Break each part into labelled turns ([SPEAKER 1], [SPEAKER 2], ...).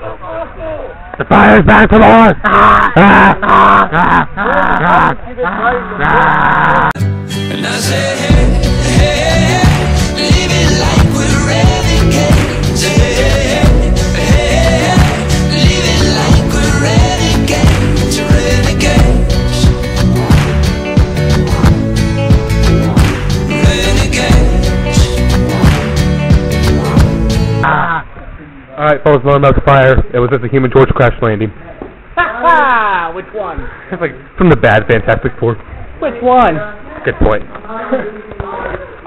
[SPEAKER 1] The fire's back for the horse! Ah. Ah. Ah.
[SPEAKER 2] and I say, hey.
[SPEAKER 1] Alright, folks, alarm about the fire. It was at the Human Torch crash landing.
[SPEAKER 3] Ha ha! Which one?
[SPEAKER 1] It's like from the bad Fantastic Four.
[SPEAKER 3] Which one?
[SPEAKER 1] Good point.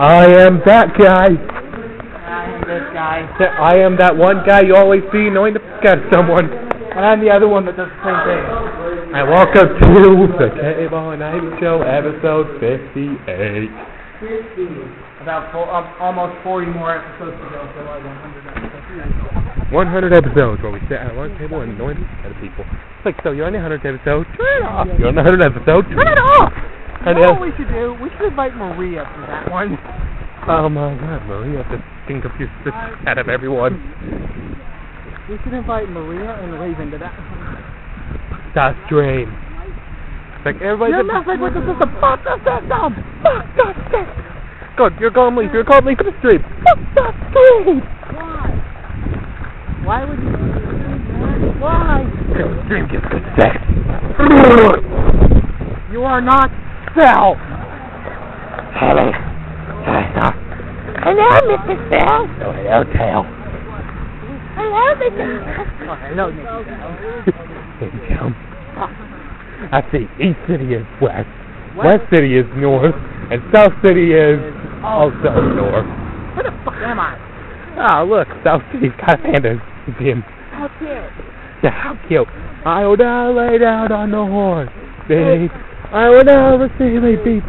[SPEAKER 1] I am that guy.
[SPEAKER 3] I am this guy.
[SPEAKER 1] I am that one guy you always see knowing to fuck out of someone.
[SPEAKER 3] And I'm the other one that does the same thing.
[SPEAKER 1] I walk up to the Cable Night Show episode 58.
[SPEAKER 3] About four, um, almost 40 more episodes to go, so like 100 episodes.
[SPEAKER 1] 100 episodes where we sit at one table and annoy the other people. It's like, so you're on the 100th episode, turn it off. You're on the 100th episode, turn it off. And
[SPEAKER 3] You know what we should do? We should invite Maria for that one.
[SPEAKER 1] oh my god, Maria just can confuse the out of everyone.
[SPEAKER 3] We should invite Maria and Raven to that one.
[SPEAKER 1] That's strange. It's like everybody's
[SPEAKER 3] You're messing with the system. Fuck the system. Fuck the system.
[SPEAKER 1] Good, you're calling me, you're calling me for the stream.
[SPEAKER 3] Fuck the street. Why? Why would you do that? Why?
[SPEAKER 1] The stream gives good sex.
[SPEAKER 3] You are not Sal.
[SPEAKER 1] Hello. Hello.
[SPEAKER 3] Hello, Mr. Sal.
[SPEAKER 1] Oh, hello, Tail.
[SPEAKER 3] Hello, Mr. Oh, hello, Mr. Sal.
[SPEAKER 1] I see East City is west, West City is north, and South City is also north.
[SPEAKER 3] Where the fuck am I?
[SPEAKER 1] Oh, look, South City's got a panda museum.
[SPEAKER 3] How cute.
[SPEAKER 1] Yeah, how cute. I will now lay down on the horn. Beep. I will never see me beep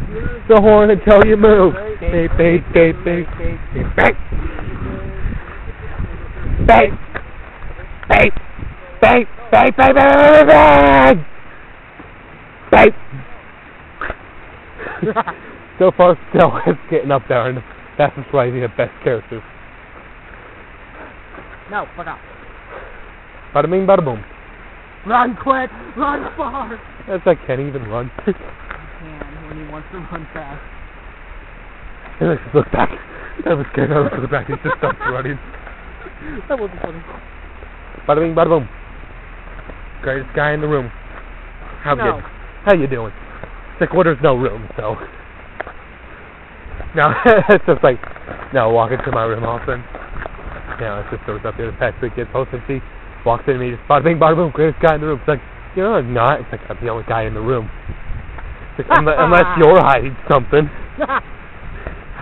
[SPEAKER 1] the horn until you move. Beep, beep, beep, beep, beep, beep, beep. Beep. Beep. Beep, beep, beep, beep, beep, beep. Beep. so far, still it's getting up there, and that's just why the best characters.
[SPEAKER 3] no, fuck off.
[SPEAKER 1] Bada bing, bada boom.
[SPEAKER 3] Run quick, run far.
[SPEAKER 1] That's I can't even run.
[SPEAKER 3] He can when he wants to run fast.
[SPEAKER 1] He I just look back. I was scared. I looked to the back. He just stopped running.
[SPEAKER 3] That wasn't funny.
[SPEAKER 1] Bada bing, bada boom. Greatest guy in the room. How
[SPEAKER 3] No.
[SPEAKER 1] good? How you doing? It's like, well, there's no room, so. No, it's just like, no, walk into my room all of. You know, it's just goes up there, the past week gets hosted, see, walks in, and he just bada bing, bada boom, greatest guy in the room. It's like, you know, I'm not. It's like, I'm the only guy in the room. It's like, unless, unless you're hiding something. Ha!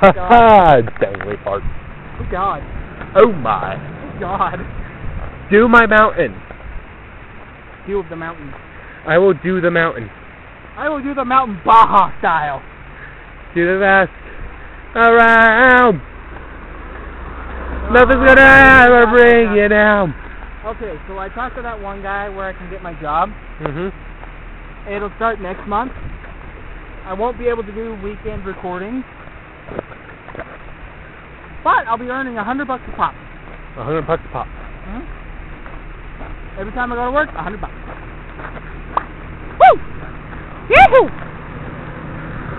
[SPEAKER 1] Dangly fart.
[SPEAKER 3] oh God.
[SPEAKER 1] Oh my.
[SPEAKER 3] Oh God.
[SPEAKER 1] Do my mountain.
[SPEAKER 3] View of the mountain.
[SPEAKER 1] I will do the mountain.
[SPEAKER 3] I will do the mountain Baja style.
[SPEAKER 1] Do the best. Around. Nothing's gonna ever bring you down.
[SPEAKER 3] Okay, so I talked to that one guy where I can get my job.
[SPEAKER 1] Mhm.
[SPEAKER 3] It'll start next month. I won't be able to do weekend recordings. But I'll be earning a hundred bucks a pop.
[SPEAKER 1] A hundred bucks a pop.
[SPEAKER 3] Mhm. Every time I go to work, a hundred bucks.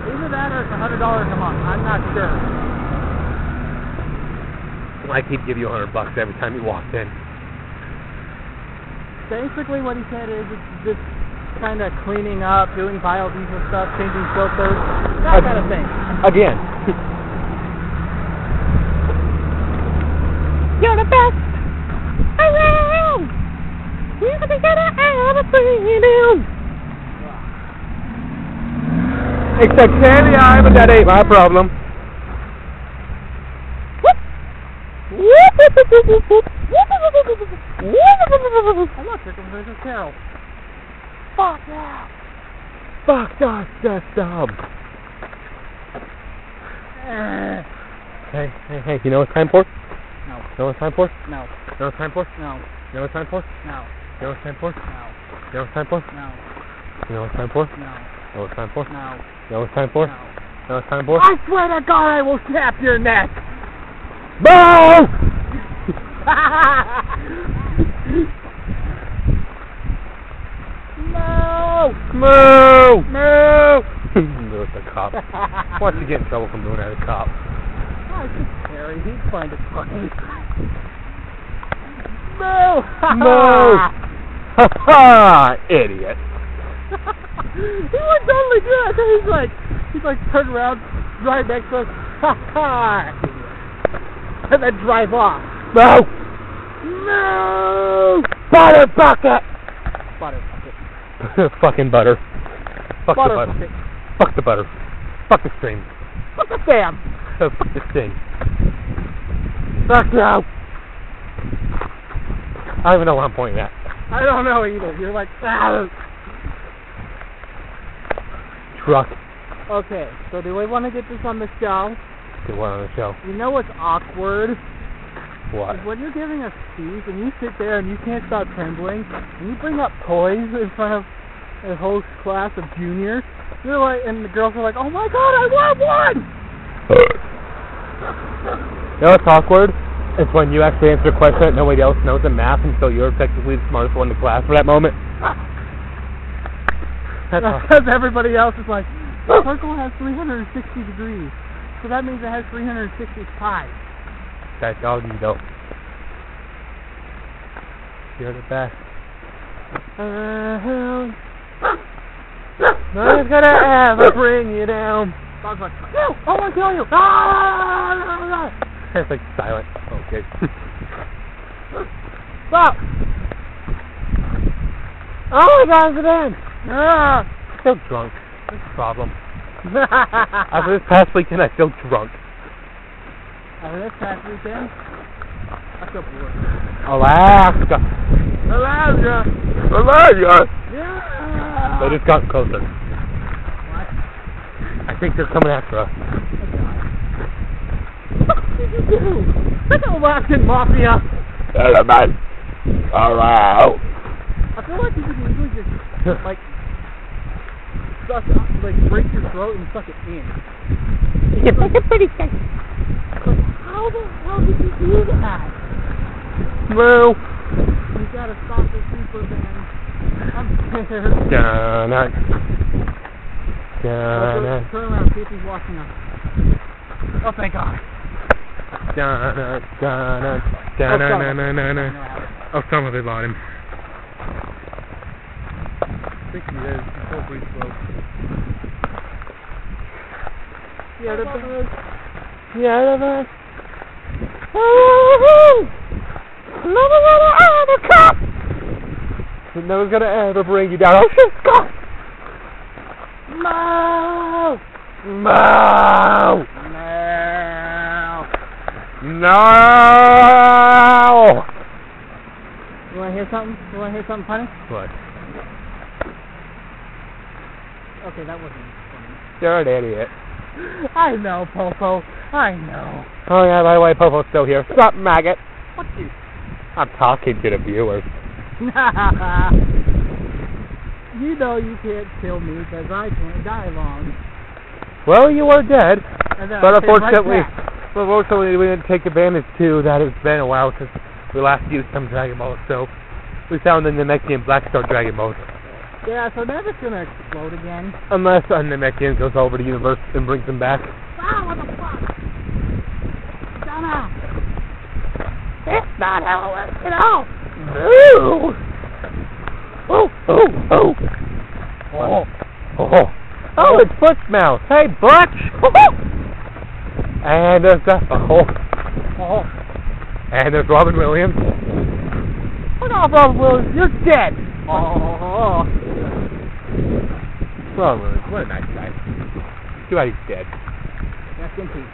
[SPEAKER 3] Either that or it's a hundred dollars a month. I'm not sure.
[SPEAKER 1] I keep give you a hundred bucks every time you walked in.
[SPEAKER 3] Basically, what he said is it's just kind of cleaning up, doing biodiesel stuff, changing filters, that kind of thing.
[SPEAKER 1] Again.
[SPEAKER 3] You're the best around. We're gonna get it out of freedom.
[SPEAKER 1] Except Sandy, I, but that ain't my problem.
[SPEAKER 3] I'm not tripping. There's a Carol. Fuck yeah.
[SPEAKER 1] Fuck that system.
[SPEAKER 3] Eh,
[SPEAKER 1] Hey, hey, hey, you know what time for?
[SPEAKER 3] No,
[SPEAKER 1] You know what time for?
[SPEAKER 3] no,
[SPEAKER 1] You know what time for?
[SPEAKER 3] no,
[SPEAKER 1] You know what time for?
[SPEAKER 3] no,
[SPEAKER 1] You know what time for?
[SPEAKER 3] no,
[SPEAKER 1] You know what time for?
[SPEAKER 3] no,
[SPEAKER 1] You know what time for?
[SPEAKER 3] no,
[SPEAKER 1] You Know what time for?
[SPEAKER 3] No.
[SPEAKER 1] Know what time for?
[SPEAKER 3] No.
[SPEAKER 1] Know what time for?
[SPEAKER 3] I swear to God I will snap your neck!
[SPEAKER 1] Ball! no!
[SPEAKER 3] Moo!
[SPEAKER 1] Moo! The cop. Wants to get in trouble from doing that, a cop.
[SPEAKER 3] Oh, it's just Harry. He'd find it funny. Moo!
[SPEAKER 1] Moo! Ha ha! Idiot
[SPEAKER 3] he would totally that. So he's like, he's like turn around, right next to us, ha ha, and then drive off.
[SPEAKER 1] No,
[SPEAKER 3] No.
[SPEAKER 1] Butter bucket!
[SPEAKER 3] Butter bucket.
[SPEAKER 1] Fucking butter. Fuck
[SPEAKER 3] Butter
[SPEAKER 1] the butter.
[SPEAKER 3] bucket.
[SPEAKER 1] Fuck the butter. Fuck the stream.
[SPEAKER 3] Fuck the Sam.
[SPEAKER 1] Oh, fuck the thing. Fuck you! I don't even know what I'm pointing at.
[SPEAKER 3] I don't know either. You're like, ah.
[SPEAKER 1] Truck.
[SPEAKER 3] Okay, so do we want to get this on the show?
[SPEAKER 1] Get one on the show.
[SPEAKER 3] You know what's awkward?
[SPEAKER 1] What?
[SPEAKER 3] Is when you're giving a speech and you sit there and you can't stop trembling and you bring up toys in front of a whole class of juniors. You're like, and the girls are like, "Oh my god, I want one!"
[SPEAKER 1] You know what's awkward? It's when you actually answer a question that nobody else knows in math and so you're technically the smartest one in the class for that moment. That's.
[SPEAKER 3] Because everybody else is like, the circle has 360 degrees, so that means it has 360 sides.
[SPEAKER 1] That's all you know. You're the best. Uh, nothing's gonna ever bring you down.
[SPEAKER 3] Bob's like, no, I want to kill you. Ah!
[SPEAKER 1] It's like silent. Okay.
[SPEAKER 3] Stop!
[SPEAKER 1] oh my god, it's in.
[SPEAKER 3] Ah!
[SPEAKER 1] Still drunk. That's the problem. After this past weekend, I feel drunk.
[SPEAKER 3] After this past weekend, I feel bored.
[SPEAKER 1] Alaska.
[SPEAKER 3] Alaska!
[SPEAKER 1] Alaska.
[SPEAKER 3] Yeah!
[SPEAKER 1] They just got closer.
[SPEAKER 3] What?
[SPEAKER 1] I think they're coming after us.
[SPEAKER 3] What did you do? That's Alaskan Mafia!
[SPEAKER 1] Element. Alright.
[SPEAKER 3] I feel like you could easily just, like, suck up, like, break your throat and suck it in.
[SPEAKER 1] It's like a pretty thing.
[SPEAKER 3] Like, how the hell did you do that?
[SPEAKER 1] Moo.
[SPEAKER 3] You gotta stop the super band. I'm scared.
[SPEAKER 1] Dun-dun.
[SPEAKER 3] Oh,
[SPEAKER 1] Dun-dun.
[SPEAKER 3] turn, turn around, see if he's watching us. Oh, thank God.
[SPEAKER 1] Dun-dun. Dun-dun. Dun-dun-dun-dun-dun. Oh, some of it bought him. I think he is. He's still.
[SPEAKER 3] Yeah, the best.
[SPEAKER 1] Yeah, the best. Woo-hoo! Never gonna ever cop! Never gonna ever bring you down. Oh shit, Scott!
[SPEAKER 3] No!
[SPEAKER 1] No!
[SPEAKER 3] No!
[SPEAKER 1] No!
[SPEAKER 3] You wanna hear something? You wanna hear something funny?
[SPEAKER 1] What?
[SPEAKER 3] Okay, that wasn't funny.
[SPEAKER 1] You're an idiot.
[SPEAKER 3] I know, Popo. I know.
[SPEAKER 1] Oh yeah, by the way, Popo's still here. Stop, maggot.
[SPEAKER 3] What you?
[SPEAKER 1] I'm talking to the viewers.
[SPEAKER 3] you know you can't kill me because I can't die long.
[SPEAKER 1] Well, you are dead, but
[SPEAKER 3] came right
[SPEAKER 1] unfortunately, but unfortunately, we didn't take advantage too that it's been a while since we last used some Dragon Balls, so we found the Namekian Black Star Dragon Balls.
[SPEAKER 3] Yeah, so now it's gonna explode again.
[SPEAKER 1] Unless a Namekian goes over to the universe and brings them back.
[SPEAKER 3] Ah, what the fuck? Donna!
[SPEAKER 1] It's not how it works at all. Ooh. Oh, oh, oh. Oh, oh. Oh, it's Butchmouth. Hey, Butch. and there's that. Oh,
[SPEAKER 3] Oh,
[SPEAKER 1] and there's Robin Williams.
[SPEAKER 3] fuck off, Robert Williams. You're dead. Oh,
[SPEAKER 1] Williams, what a nice guy. Too bad he's dead.
[SPEAKER 3] rest in peace.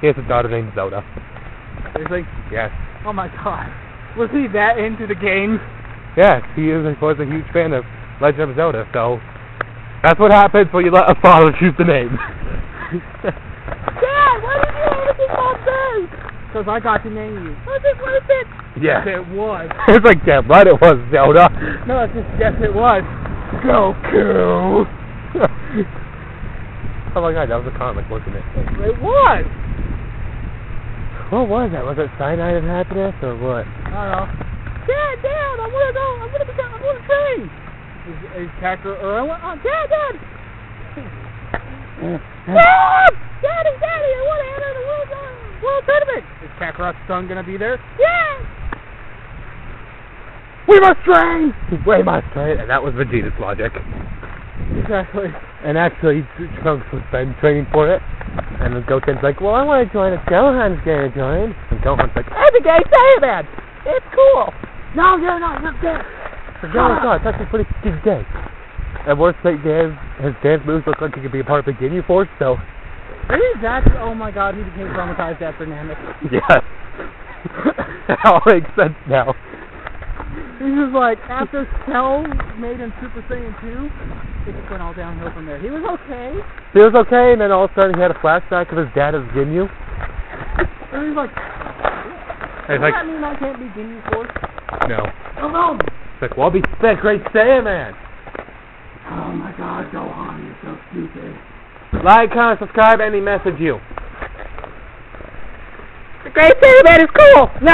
[SPEAKER 1] He has a daughter named Zelda.
[SPEAKER 3] Seriously?
[SPEAKER 1] Yes.
[SPEAKER 3] Oh my god. Was he that into the game?
[SPEAKER 1] Yes, he is, was a huge fan of Legend of Zelda, so that's what happens when you let uh, a father choose the name.
[SPEAKER 3] Dad, why did you let me mom say? Because I got to name you. Was it worth it.
[SPEAKER 1] yeah.
[SPEAKER 3] It was.
[SPEAKER 1] it's like, damn right it was Zelda.
[SPEAKER 3] No, it's just, yes, it was.
[SPEAKER 1] Goku. oh my god, that was a comic, wasn't it?
[SPEAKER 3] It was.
[SPEAKER 1] What was that? Was it Cyanide of Happiness or what?
[SPEAKER 3] I don't know. Dad, Dad, I want to go. I want to become. I want to train. Is, is Kakarot or I want, oh, Dad, Dad, Dad, Daddy, Daddy, I want to enter the world uh, world tournament. Kakarot's son gonna be there? Yeah. We must train.
[SPEAKER 1] We must train, and that was Vegeta's logic.
[SPEAKER 3] Exactly.
[SPEAKER 1] And actually, Trunks was been training for it. And then Goten's like, well, I want to join if Gohan's to join. And Gohan's like, I'm a gay Saiyaman. It's cool.
[SPEAKER 3] No, you're not. You're dead.
[SPEAKER 1] So Gohan's not. It's actually pretty gay. And worst like dance, his dance moves look like he could be a part of the Ginyu Force, so.
[SPEAKER 3] Maybe that's. Oh my God, he became traumatized after Namek.
[SPEAKER 1] Yes. that all makes sense now.
[SPEAKER 3] He was like, after Cell made him Super Saiyan 2, it just went all downhill from there. He was okay.
[SPEAKER 1] He was okay, and then all of a sudden he had a flashback of his dad as Ginyu.
[SPEAKER 3] And he's like,
[SPEAKER 1] And
[SPEAKER 3] does
[SPEAKER 1] he's like,
[SPEAKER 3] that mean I can't be Ginyu Force?
[SPEAKER 1] no.
[SPEAKER 3] Alone.
[SPEAKER 1] It's like, well, I'll be that great Saiyaman.
[SPEAKER 3] Oh my God, Gohan, you're so stupid.
[SPEAKER 1] Like, comment, subscribe, and he message you. The great Saiyaman is cool. Now